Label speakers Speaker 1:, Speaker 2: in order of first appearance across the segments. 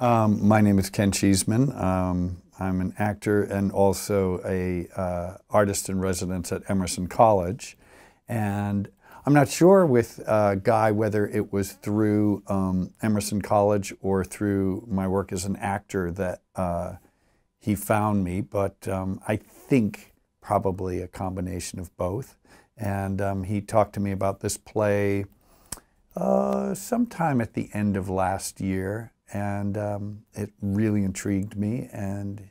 Speaker 1: Um, my name is Ken Cheeseman. Um, I'm an actor and also a uh, artist in residence at Emerson College. And I'm not sure with uh, Guy whether it was through um, Emerson College or through my work as an actor that uh, he found me, but um, I think probably a combination of both. And um, he talked to me about this play uh, sometime at the end of last year, and um, it really intrigued me. And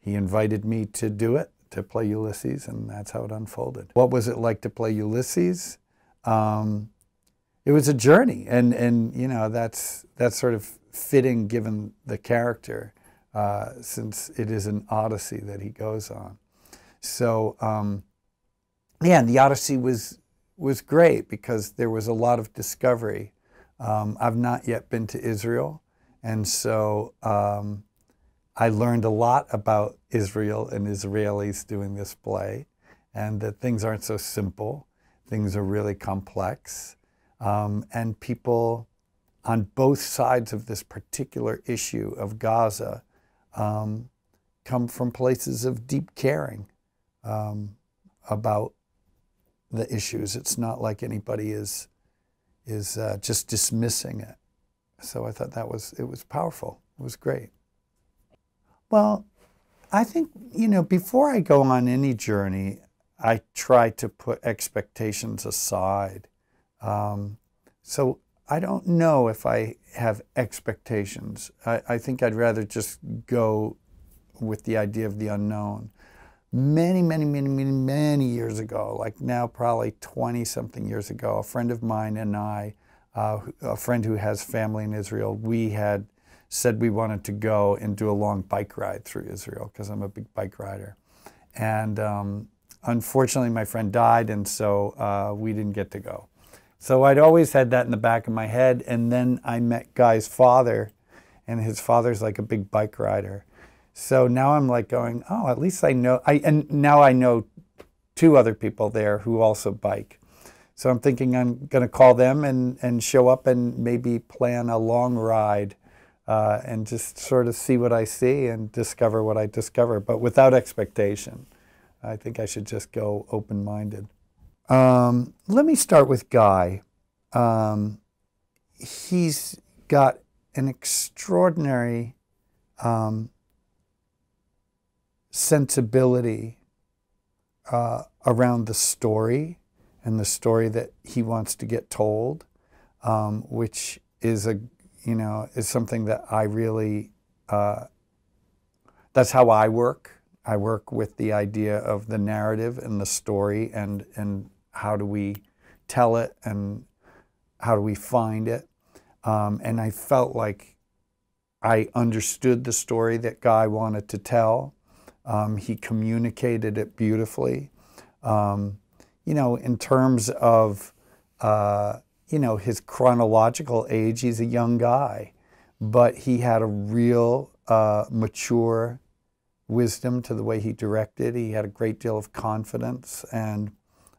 Speaker 1: he invited me to do it, to play Ulysses, and that's how it unfolded. What was it like to play Ulysses? Um, it was a journey, and and you know that's that's sort of fitting given the character, uh, since it is an odyssey that he goes on. So um, yeah, the odyssey was was great because there was a lot of discovery. Um, I've not yet been to Israel, and so um, I learned a lot about Israel and Israelis doing this play, and that things aren't so simple. Things are really complex, um, and people on both sides of this particular issue of Gaza um, come from places of deep caring um, about the issues. It's not like anybody is is uh, just dismissing it. So I thought that was it was powerful. It was great. Well, I think you know before I go on any journey, I try to put expectations aside. Um, so I don't know if I have expectations. I, I think I'd rather just go with the idea of the unknown many, many, many, many, many years ago, like now probably 20 something years ago, a friend of mine and I, uh, a friend who has family in Israel, we had said we wanted to go and do a long bike ride through Israel because I'm a big bike rider. And um, unfortunately, my friend died, and so uh, we didn't get to go. So I'd always had that in the back of my head. And then I met Guy's father, and his father's like a big bike rider. So now I'm like going, oh, at least I know. I and now I know two other people there who also bike. So I'm thinking I'm going to call them and and show up and maybe plan a long ride. Uh, and just sort of see what I see and discover what I discover, but without expectation. I think I should just go open minded. Um, let me start with Guy. Um, he's got an extraordinary um, sensibility uh, around the story and the story that he wants to get told, um, which is a you know is something that I really uh, that's how I work. I work with the idea of the narrative and the story and and how do we tell it and how do we find it. Um, and I felt like I understood the story that Guy wanted to tell. Um, he communicated it beautifully. Um, you know, in terms of, uh, you know, his chronological age, he's a young guy, but he had a real uh, mature wisdom to the way he directed. He had a great deal of confidence, and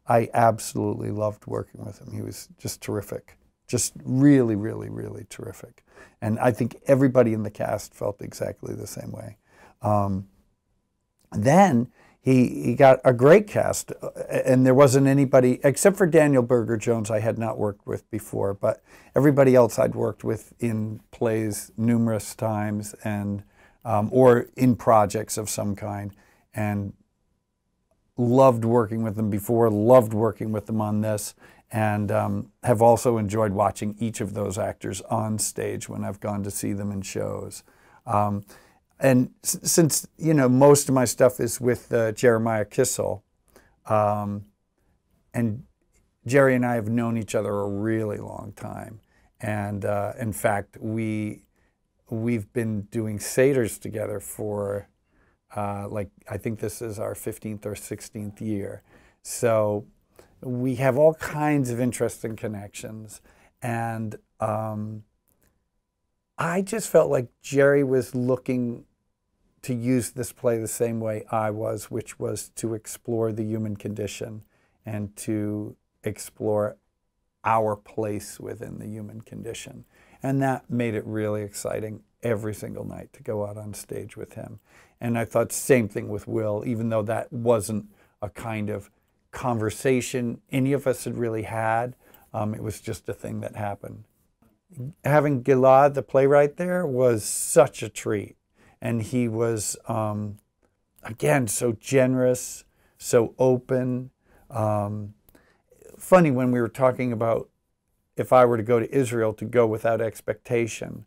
Speaker 1: I absolutely loved working with him. He was just terrific, just really, really, really terrific. And I think everybody in the cast felt exactly the same way. Um, then he, he got a great cast, and there wasn't anybody, except for Daniel Berger Jones, I had not worked with before, but everybody else I'd worked with in plays numerous times and um, or in projects of some kind, and loved working with them before, loved working with them on this, and um, have also enjoyed watching each of those actors on stage when I've gone to see them in shows. Um, and since you know most of my stuff is with uh, Jeremiah Kissel, um, and Jerry and I have known each other a really long time, and uh, in fact we we've been doing seders together for uh, like I think this is our 15th or 16th year, so we have all kinds of interesting connections, and um, I just felt like Jerry was looking to use this play the same way I was, which was to explore the human condition and to explore our place within the human condition. And that made it really exciting. every single night to go out on stage with him. And I thought same thing with Will, even though that wasn't a kind of conversation any of us had really had. Um, it was just a thing that happened. Having Gilad, the playwright, there was such a treat. And he was, um, again, so generous, so open. Um, funny when we were talking about if I were to go to Israel to go without expectation.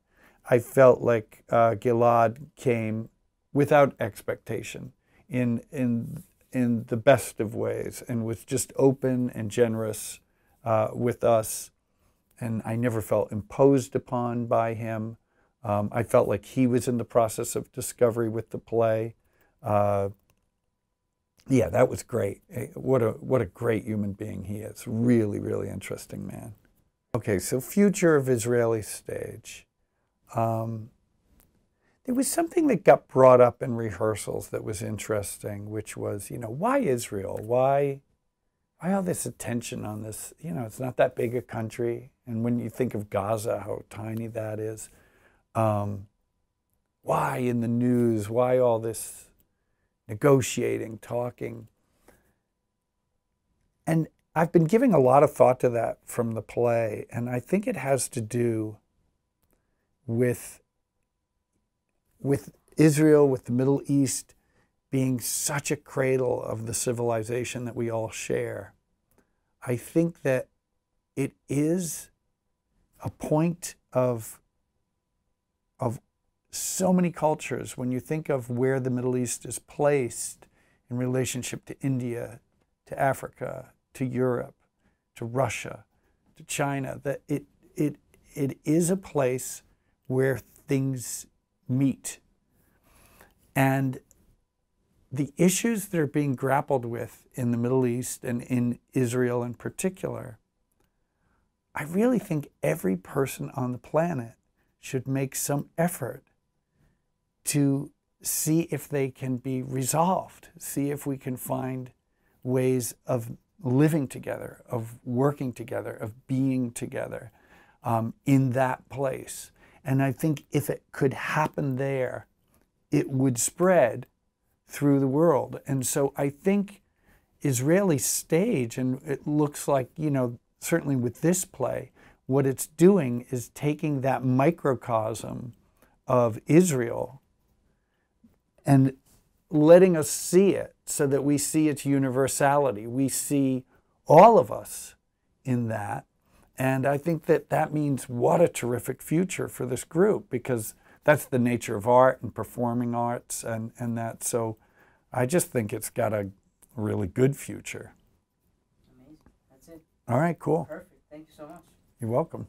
Speaker 1: I felt like uh, Gilad came without expectation in, in, in the best of ways and was just open and generous uh, with us. And I never felt imposed upon by him. Um, I felt like he was in the process of discovery with the play. Uh, yeah, that was great. Eh, what a what a great human being he is. Really, really interesting man. Okay, so future of Israeli stage. Um, there was something that got brought up in rehearsals that was interesting, which was, you know, why Israel? Why, why all this attention on this? You know, it's not that big a country, and when you think of Gaza, how tiny that is. Um, why in the news? Why all this negotiating, talking? And I've been giving a lot of thought to that from the play, and I think it has to do with, with Israel, with the Middle East being such a cradle of the civilization that we all share. I think that it is a point of, of so many cultures when you think of where the Middle East is placed in relationship to India, to Africa, to Europe, to Russia, to China, that it, it, it is a place where things meet. And the issues that are being grappled with in the Middle East and in Israel in particular, I really think every person on the planet should make some effort to see if they can be resolved, see if we can find ways of living together, of working together, of being together um, in that place. And I think if it could happen there, it would spread through the world. And so I think Israeli stage, and it looks like, you know, certainly with this play, what it's doing is taking that microcosm of Israel and letting us see it so that we see its universality. We see all of us in that. And I think that that means what a terrific future for this group because that's the nature of art and performing arts and, and that. So I just think it's got a really good future.
Speaker 2: Amazing. That's it.
Speaker 1: All right, cool.
Speaker 2: Perfect. Thank you so much.
Speaker 1: You're welcome.